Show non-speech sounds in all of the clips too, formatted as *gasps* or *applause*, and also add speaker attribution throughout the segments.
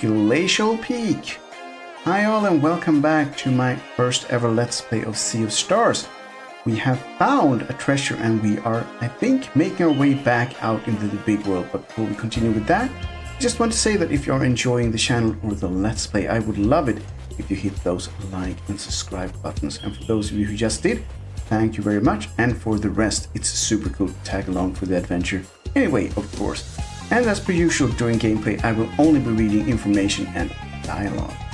Speaker 1: Glacial Peak. Hi all and welcome back to my first ever Let's Play of Sea of Stars. We have found a treasure and we are, I think, making our way back out into the big world. But before we continue with that, I just want to say that if you're enjoying the channel or the Let's Play, I would love it if you hit those like and subscribe buttons. And for those of you who just did, thank you very much. And for the rest, it's super cool to tag along for the adventure. Anyway, of course. And as per usual during gameplay, I will only be reading information and dialogue.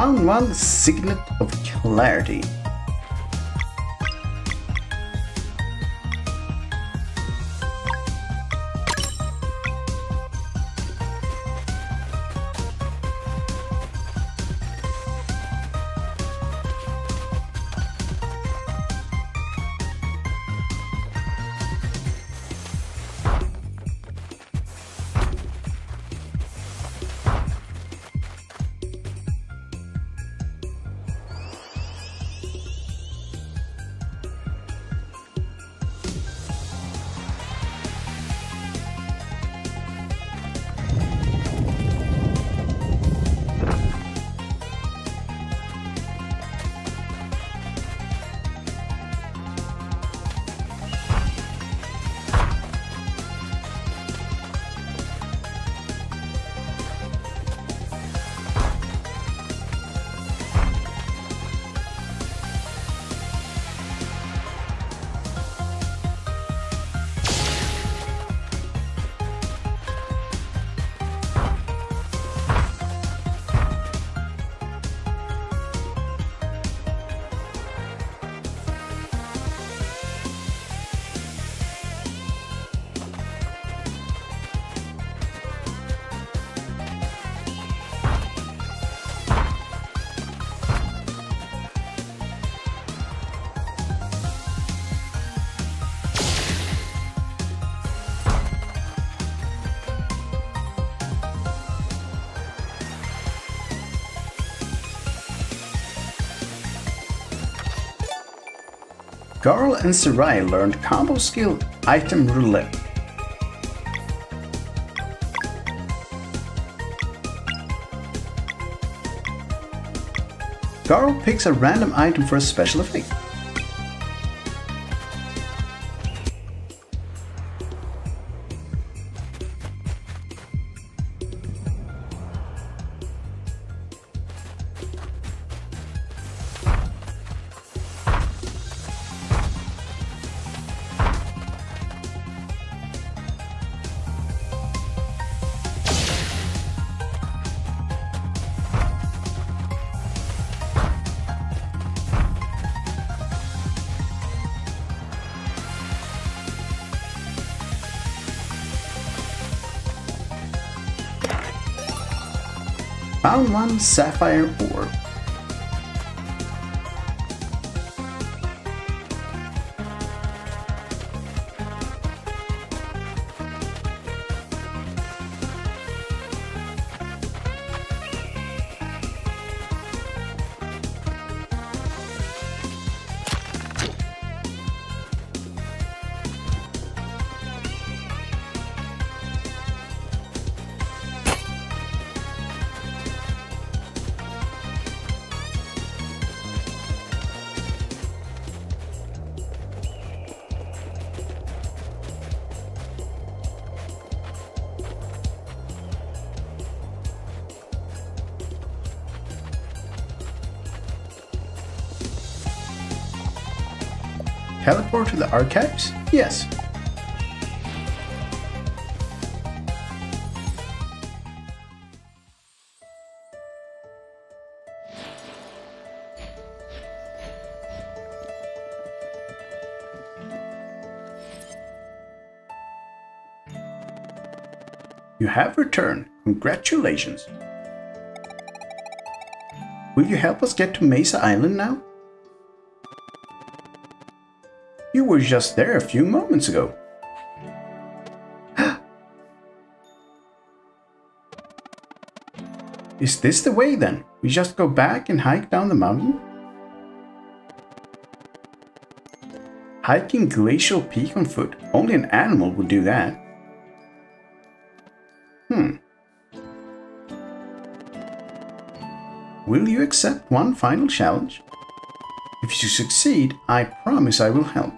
Speaker 1: Found one signet of clarity. Garl and Serai learned combo skill Item Roulette. Garl picks a random item for a special effect. Sapphire teleport to the archives? Yes. You have returned. Congratulations. Will you help us get to Mesa Island now? You were just there a few moments ago. *gasps* Is this the way then? We just go back and hike down the mountain? Hiking Glacial Peak on foot? Only an animal would do that. Hmm. Will you accept one final challenge? If you succeed, I promise I will help.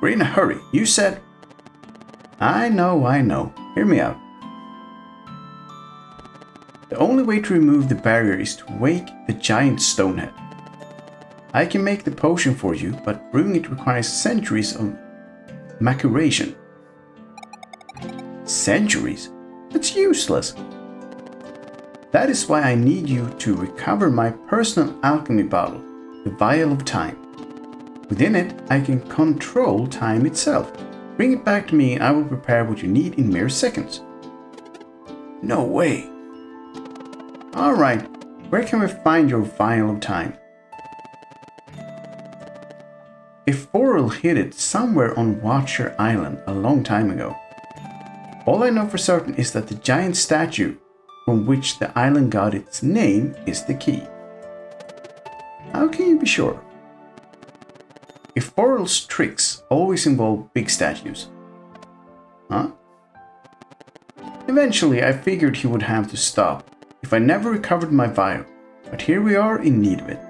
Speaker 1: We're in a hurry. You said... I know, I know. Hear me out. The only way to remove the barrier is to wake the giant stonehead. I can make the potion for you, but brewing it requires centuries of maceration. Centuries? That's useless. That is why I need you to recover my personal alchemy bottle, the Vial of Time. Within it, I can control time itself. Bring it back to me and I will prepare what you need in mere seconds. No way. Alright, where can we find your Vial of Time? Aephorul hid it somewhere on Watcher Island a long time ago. All I know for certain is that the giant statue from which the island got its name is the key. How can you be sure? Aephorul's tricks always involve big statues. Huh? Eventually I figured he would have to stop if I never recovered my vial, but here we are in need of it.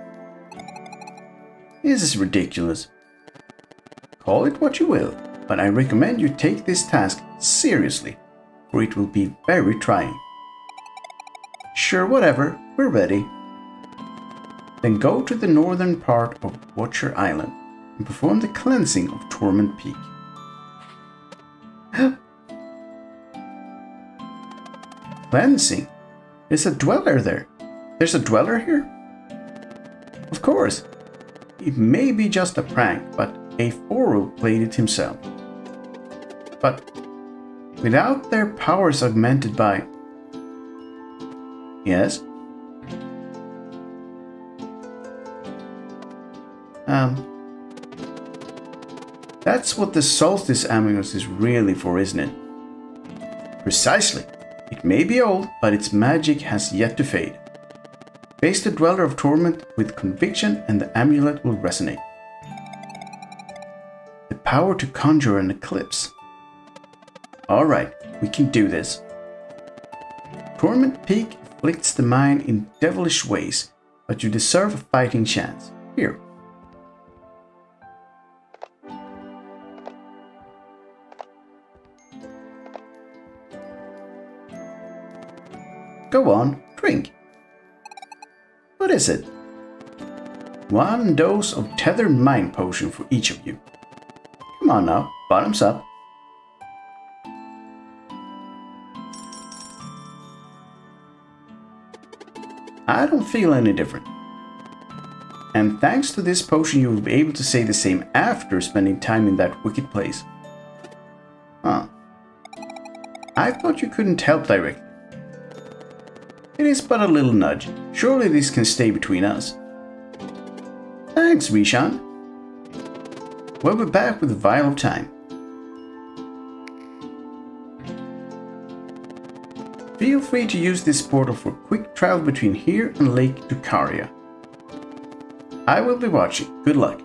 Speaker 1: This is ridiculous. Call it what you will, but I recommend you take this task seriously, for it will be very trying. Sure, whatever, we're ready. Then go to the northern part of Watcher Island and perform the cleansing of Torment Peak. *gasps* cleansing? There's a dweller there. There's a dweller here? Of course. It may be just a prank, but Aephorul played it himself. But without their powers augmented by Yes? Um, that's what the Solstice Amulet is really for, isn't it? Precisely. It may be old, but its magic has yet to fade. Face the Dweller of Torment with conviction and the amulet will resonate. The power to conjure an eclipse. Alright, we can do this. Torment Peak afflicts the mind in devilish ways, but you deserve a fighting chance. Here. Go on, drink. What is it? One dose of Tethered Mind Potion for each of you. Come on now, bottoms up. I don't feel any different. And thanks to this potion you will be able to say the same after spending time in that wicked place. Huh. I thought you couldn't help directly. It is but a little nudge. Surely this can stay between us. Thanks, Resh'an. We'll be back with a vial of time. Feel free to use this portal for quick travel between here and Lake Docarria. I will be watching. Good luck.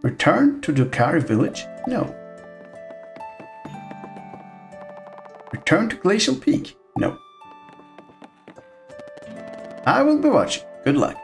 Speaker 1: Return to Docarri village? No. Return to Glacial Peak? No. I will be watching. Good luck.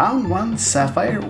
Speaker 1: Found one sapphire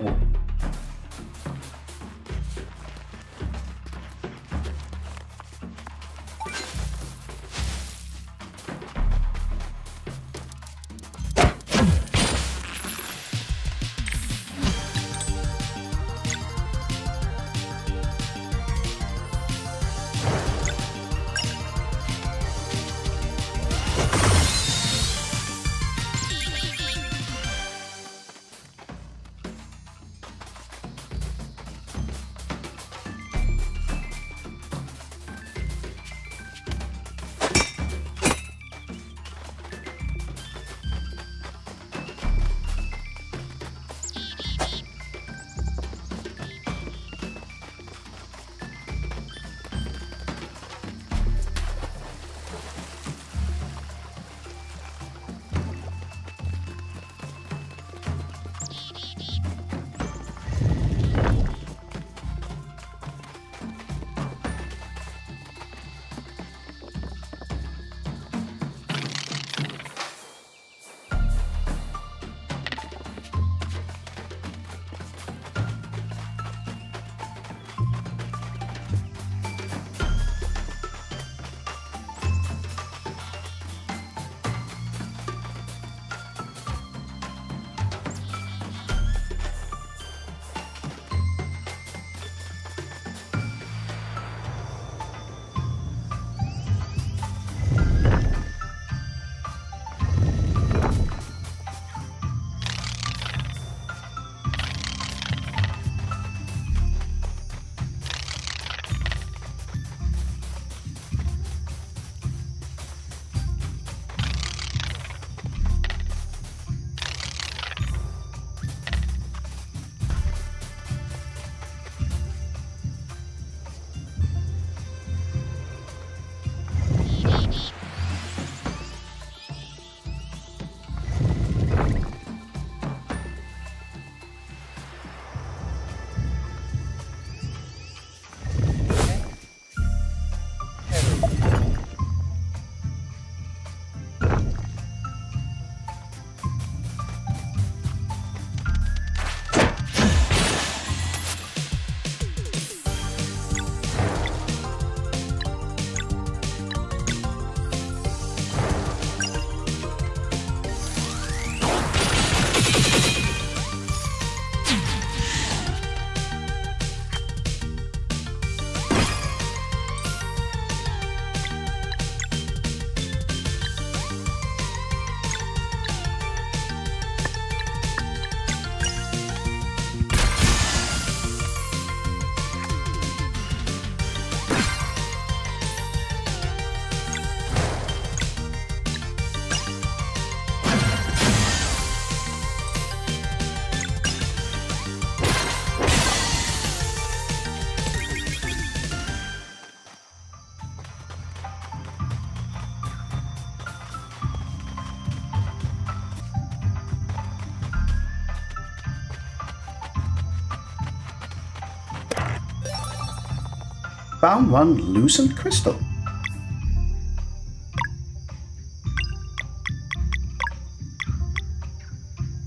Speaker 1: one lucent crystal.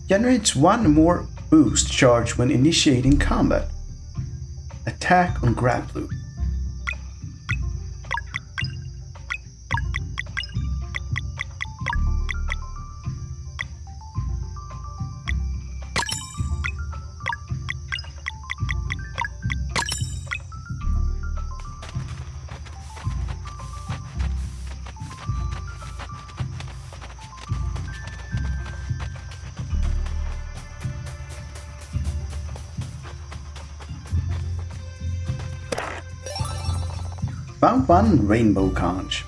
Speaker 1: Generates one more boost charge when initiating combat. Attack on grab Found one rainbow conch.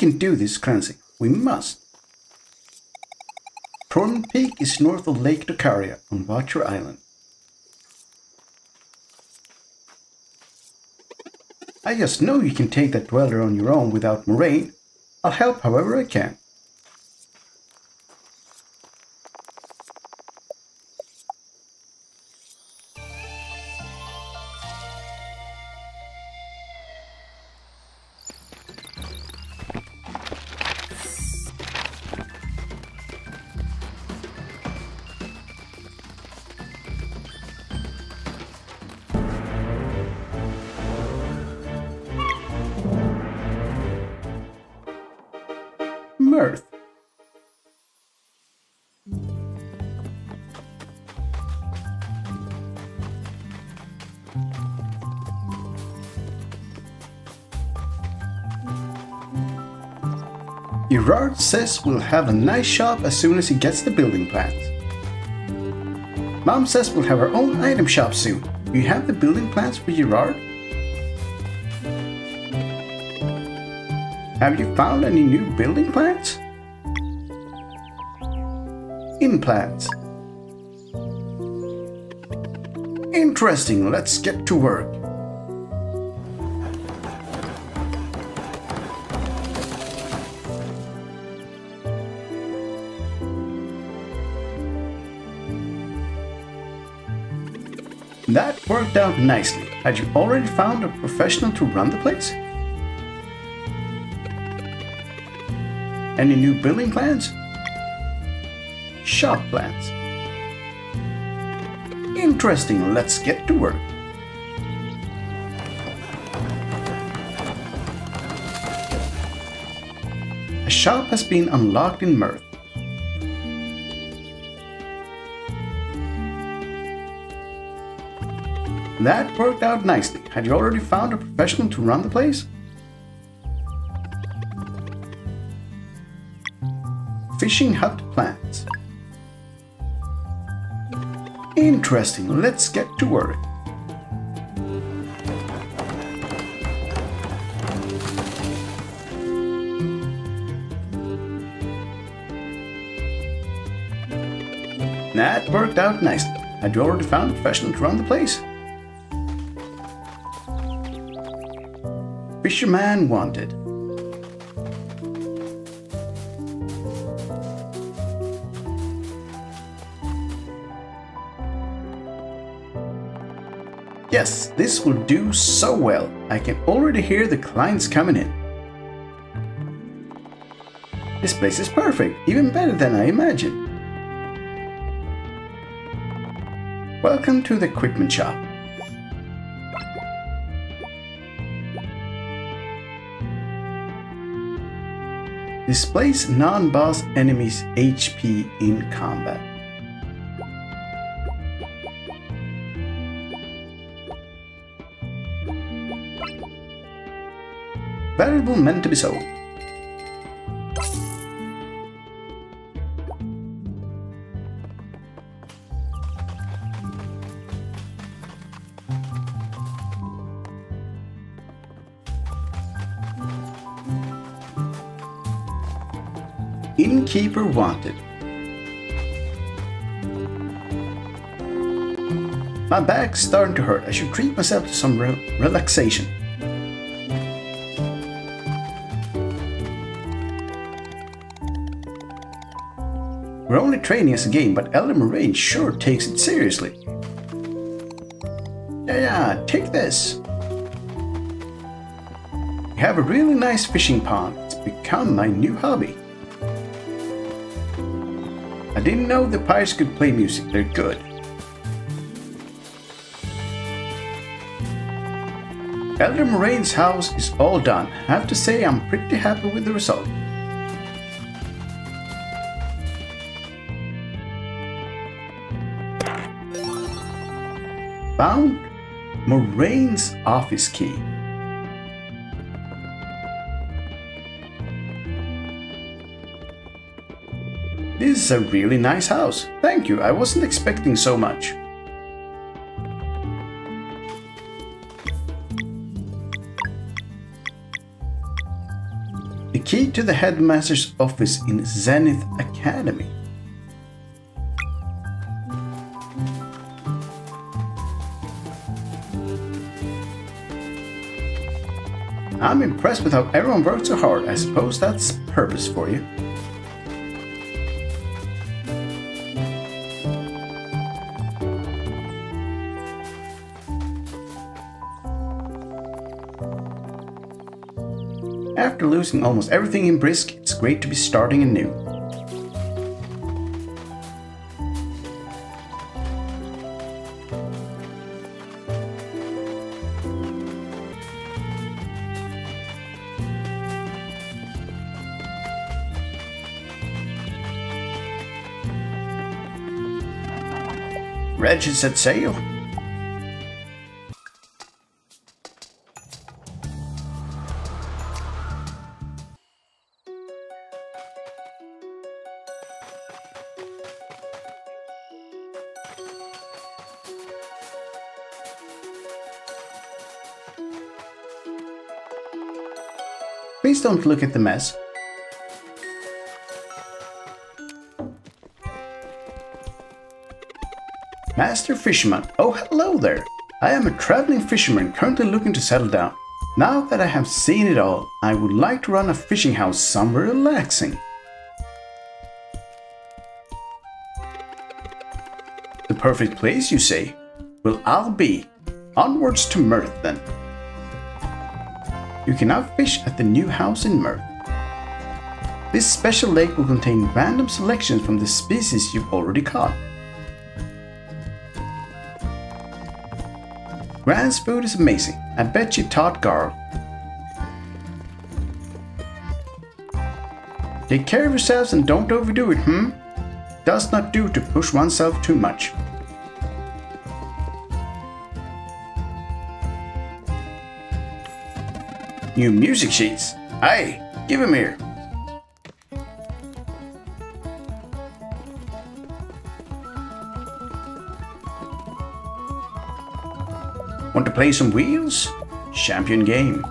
Speaker 1: Can do this cleansing. We must. Torment Peak is north of Lake Docarria on Watcher Island. I just know you can take that dweller on your own without Moraine. I'll help however I can. Gerard says we'll have a nice shop as soon as he gets the building plans. Mom says we'll have our own item shop soon. Do you have the building plans for Gerard? Have you found any new building plans? Implants. Interesting, let's get to work. That worked out nicely. Had you already found a professional to run the place? Any new building plans? Shop plans. Interesting, let's get to work. A shop has been unlocked in Mirth. That worked out nicely. Had you already found a professional to run the place? Fishing hut plans. Interesting, let's get to work. That worked out nicely. Had you already found a professional to run the place? Fisherman wanted. Yes, this will do so well. I can already hear the clients coming in. This place is perfect, even better than I imagined. Welcome to the equipment shop. Displays non-boss enemies HP in combat. Valuable meant to be sold. Innkeeper wanted. My back's starting to hurt. I should treat myself to some re relaxation. We're only training as a game, but Elder Moraine sure takes it seriously. Yeah, yeah, take this. We have a really nice fishing pond. It's become my new hobby. I didn't know the pirates could play music. They're good. Elder Moraine's house is all done. I have to say I'm pretty happy with the result. Found Moraine's office key. This is a really nice house. Thank you, I wasn't expecting so much. The key to the headmaster's office in Zenith Academy. I'm impressed with how everyone worked so hard. I suppose that's purpose for you. Losing almost everything in Brisk, it's great to be starting anew. Reg set sail. Please don't look at the mess. Master Fisherman. Oh, hello there. I am a traveling fisherman currently looking to settle down. Now that I have seen it all, I would like to run a fishing house somewhere relaxing. The perfect place, you say? Well, I'll be. Onwards to Mirth, then. You can now fish at the new house in Mirth. This special lake will contain random selections from the species you've already caught. Grand's food is amazing. I bet you taught Garl. Take care of yourselves and don't overdo it, hmm? Does not do to push oneself too much. New music sheets. Hey, give him here. Want to play some wheels? Champion game.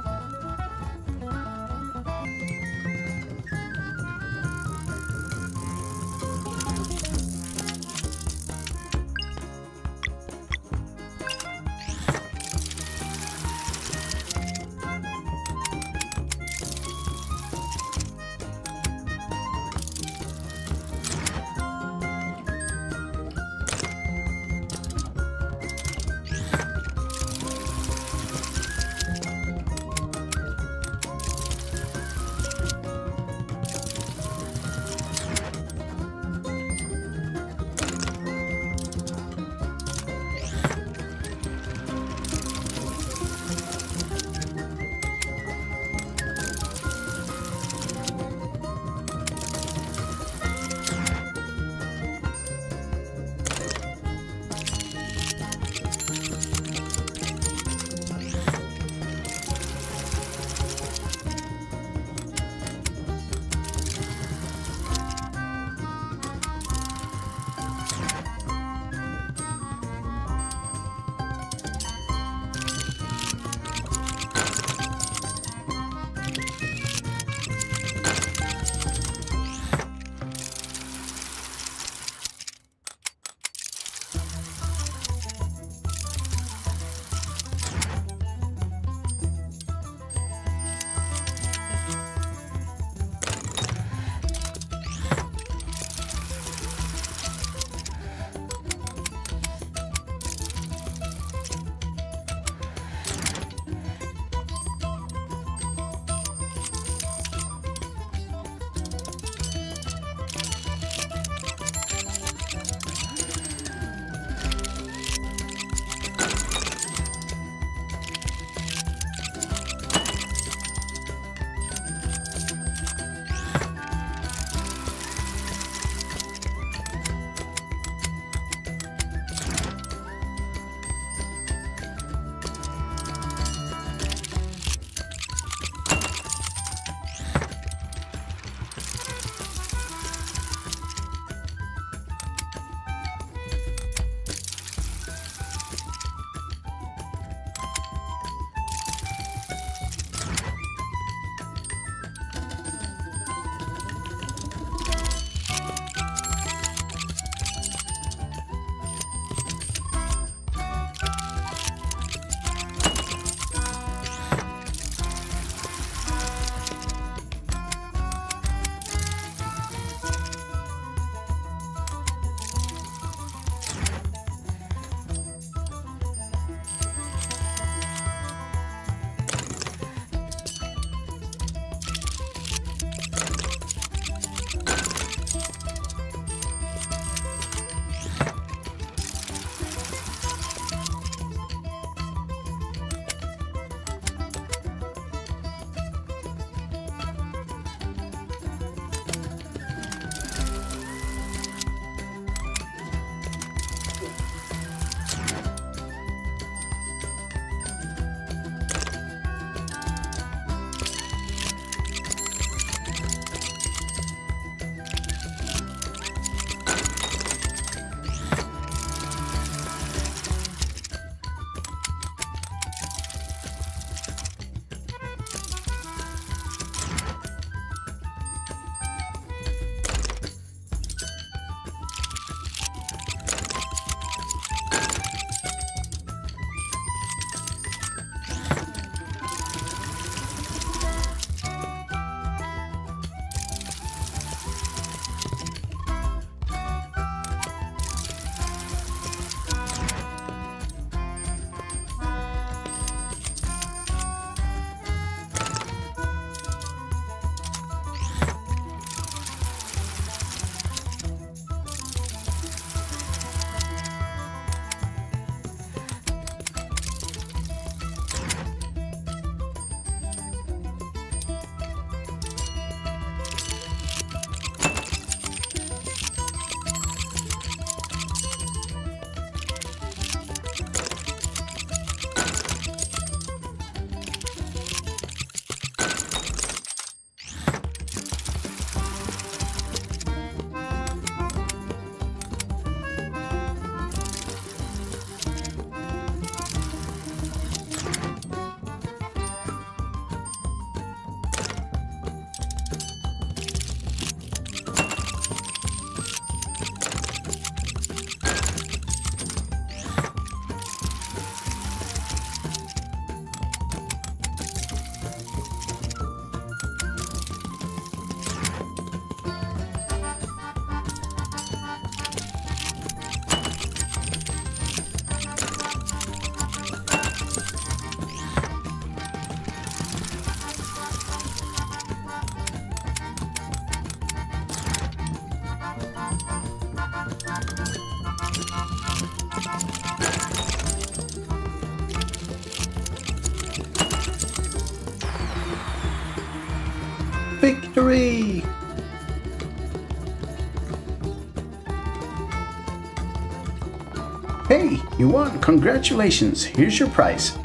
Speaker 1: Hey, you won! Congratulations! Here's your prize.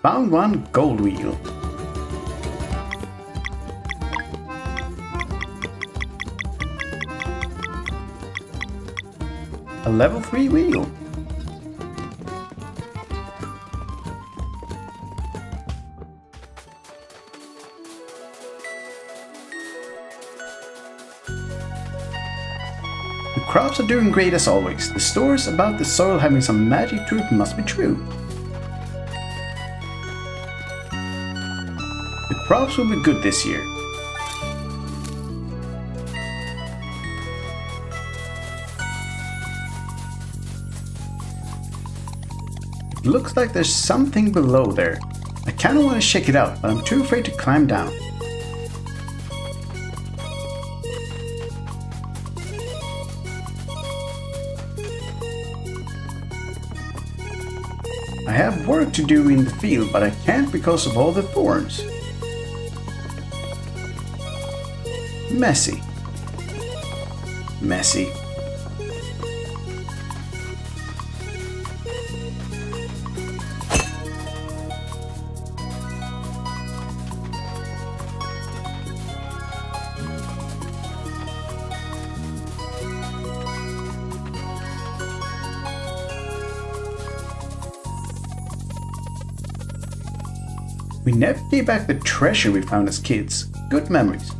Speaker 1: Found one gold wheel. A level 3 wheel. The crops are doing great as always. The stories about the soil having some magic to it must be true. The crops will be good this year. It looks like there's something below there. I kinda wanna check it out, but I'm too afraid to climb down. I have work to do in the field, but I can't because of all the thorns. Messy. Messy. Never gave back the treasure we found as kids. Good memories.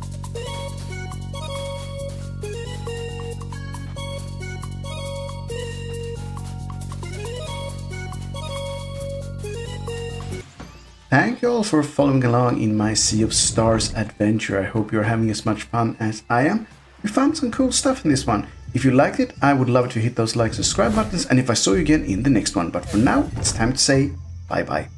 Speaker 1: Thank you all for following along in my Sea of Stars adventure. I hope you're having as much fun as I am. We found some cool stuff in this one. If you liked it, I would love to hit those like subscribe buttons and if I saw you again in the next one. But for now, it's time to say bye bye.